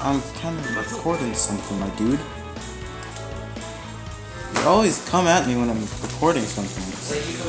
I'm kind of recording something, my dude. You always come at me when I'm recording something. Like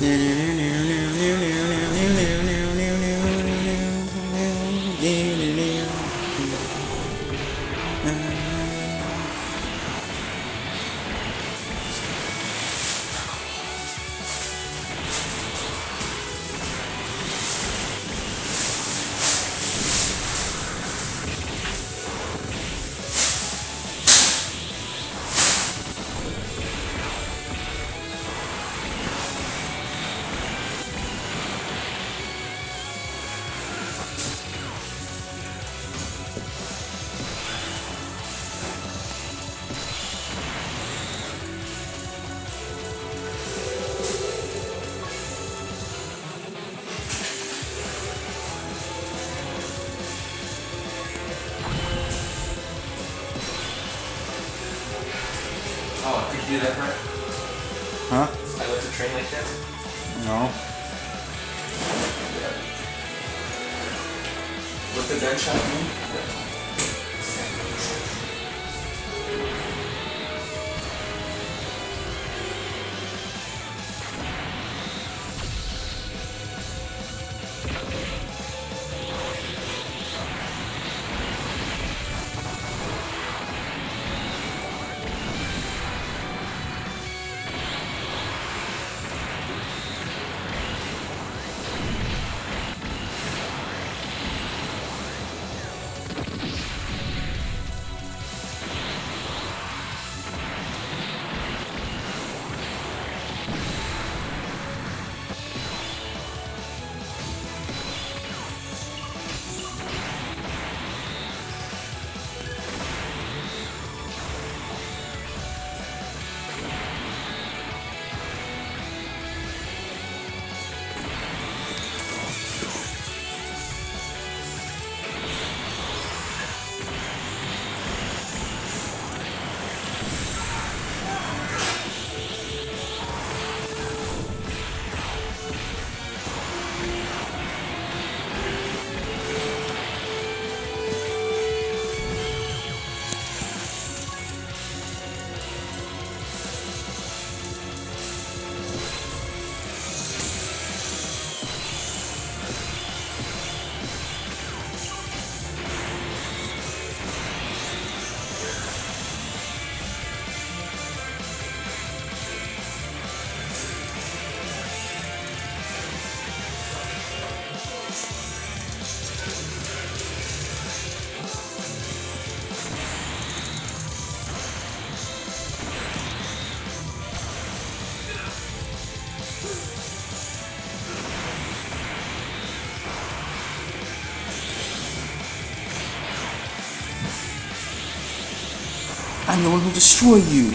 No, no, no, Oh, could you do that, Brett? Huh? I left the train like that? No. With the gunshot wound? I'm the one who'll destroy you.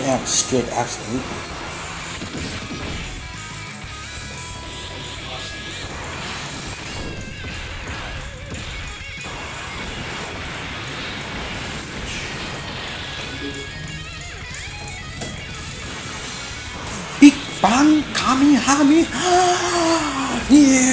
Damn, straight, absolutely. Big Bang Kamehameha! yeah!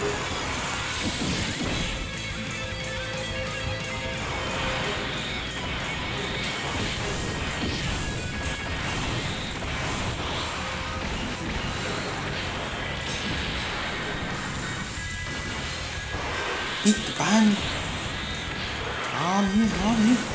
Eat the gun. On me, on me. Yeah, yeah.